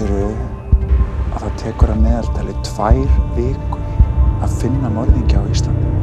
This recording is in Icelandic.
Vissirðu að það tekur að meðaltali tvær vikur að finna morðingja á Íslandi?